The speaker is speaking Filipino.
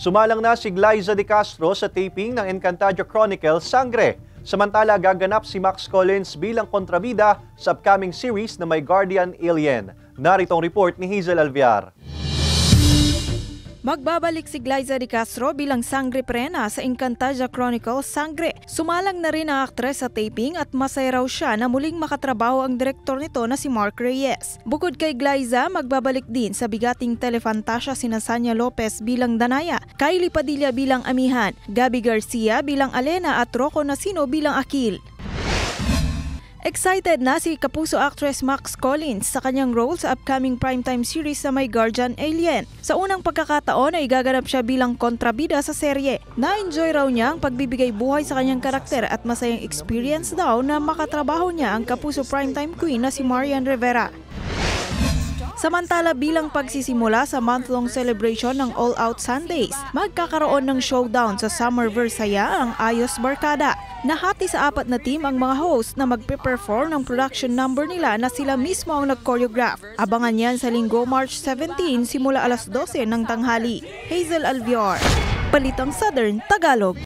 Sumalang na si Glyza De Castro sa taping ng Encantadia Chronicle Sangre. Samantala, gaganap si Max Collins bilang kontrabida sa upcoming series na may Guardian Alien. Narito ang report ni Hazel Alviar. Magbabalik si Glyza De Castro bilang Sangre Prena sa Encantadia Chronicles Sangre. Sumalang na rin ang aktres sa taping at masaya raw siya na muling makatrabaho ang direktor nito na si Mark Reyes. Bukod kay Glyza, magbabalik din sa bigating telefantasya sina Sanya Lopez bilang Danaya, Kylie Padilla bilang Amihan, Gabby Garcia bilang Alena at Rocco Nasino bilang Akil. Excited na si kapuso actress Max Collins sa kanyang role sa upcoming primetime series sa may Guardian Alien. Sa unang pagkakataon ay gaganap siya bilang kontrabida sa serye. Na-enjoy raw niya ang pagbibigay buhay sa kanyang karakter at masayang experience daw na makatrabaho niya ang kapuso primetime queen na si Marian Rivera. Samantala bilang pagsisimula sa month-long celebration ng All Out Sundays, magkakaroon ng showdown sa Summer Versaya ang Ayos Barkada. Nahati sa apat na team ang mga host na magpe-perform ng production number nila na sila mismo ang nag-choreograph. Abangan yan sa linggo March 17 simula alas 12 ng tanghali. Hazel Alvior, Palitang Southern, Tagalog.